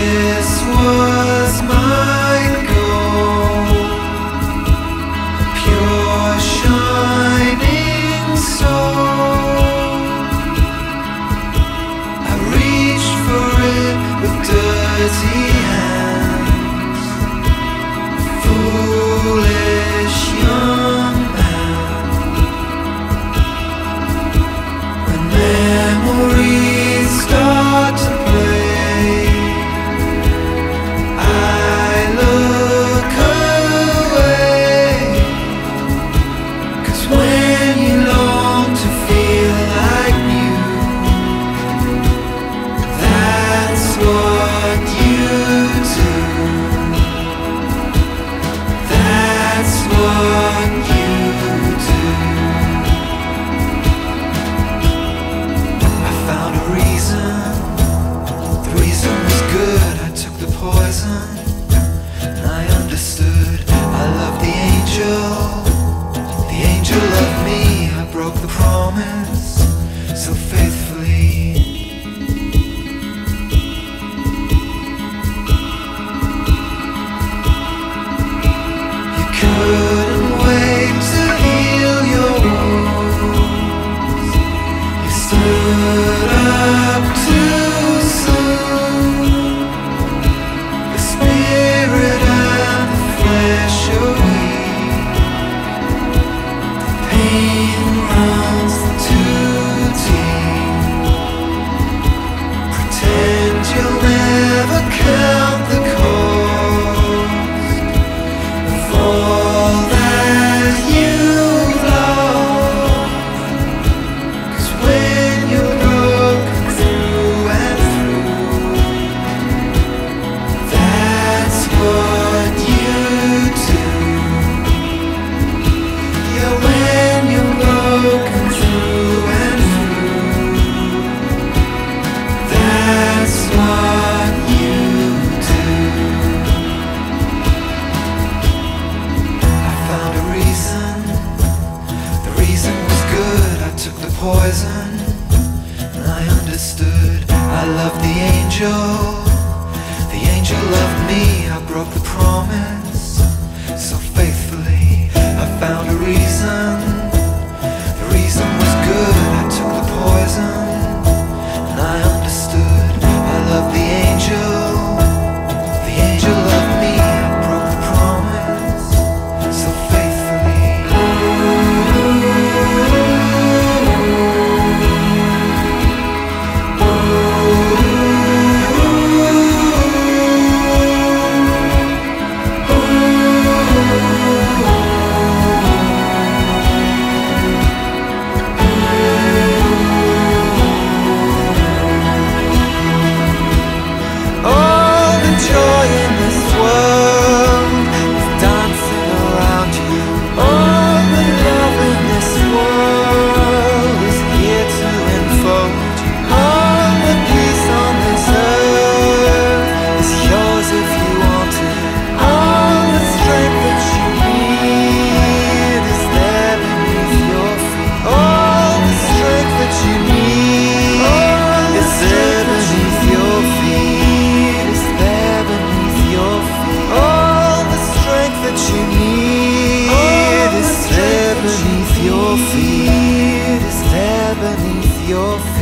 This was my Girl. man I understood. I loved the angel. The angel loved me. I broke the promise. beneath your feet, is there beneath your feet.